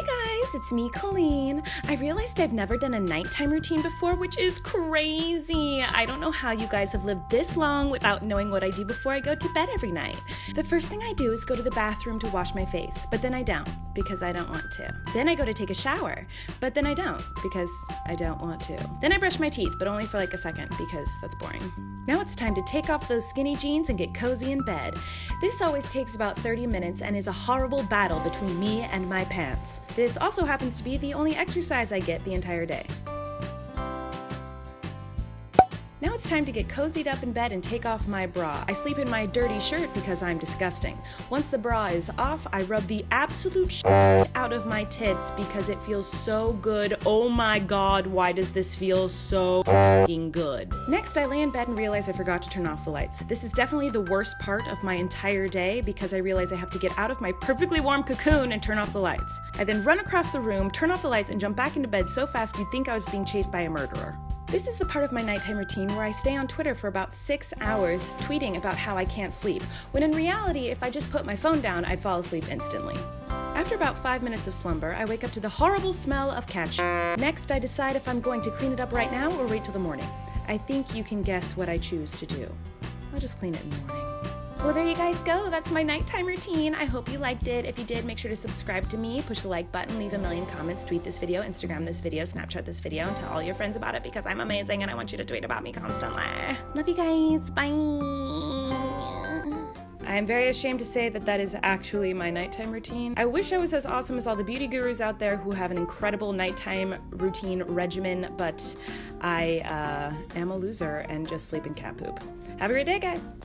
Hey guys, it's me, Colleen. I realized I've never done a nighttime routine before, which is crazy. I don't know how you guys have lived this long without knowing what I do before I go to bed every night. The first thing I do is go to the bathroom to wash my face, but then I don't because I don't want to. Then I go to take a shower, but then I don't because I don't want to. Then I brush my teeth, but only for like a second because that's boring. Now it's time to take off those skinny jeans and get cozy in bed. This always takes about 30 minutes and is a horrible battle between me and my pants. This also happens to be the only exercise I get the entire day. Now it's time to get cozied up in bed and take off my bra. I sleep in my dirty shirt because I'm disgusting. Once the bra is off, I rub the absolute shit out of my tits because it feels so good. Oh my god, why does this feel so good? Next, I lay in bed and realize I forgot to turn off the lights. This is definitely the worst part of my entire day because I realize I have to get out of my perfectly warm cocoon and turn off the lights. I then run across the room, turn off the lights, and jump back into bed so fast you'd think I was being chased by a murderer. This is the part of my nighttime routine where I stay on Twitter for about six hours tweeting about how I can't sleep, when in reality, if I just put my phone down, I'd fall asleep instantly. After about five minutes of slumber, I wake up to the horrible smell of cat shit. Next, I decide if I'm going to clean it up right now or wait till the morning. I think you can guess what I choose to do. I'll just clean it in the morning. Well, there you guys go. That's my nighttime routine. I hope you liked it. If you did, make sure to subscribe to me, push the like button, leave a million comments, tweet this video, Instagram this video, Snapchat this video, and tell all your friends about it because I'm amazing and I want you to tweet about me constantly. Love you guys. Bye. I am very ashamed to say that that is actually my nighttime routine. I wish I was as awesome as all the beauty gurus out there who have an incredible nighttime routine regimen, but I uh, am a loser and just sleep in cat poop. Have a great day, guys.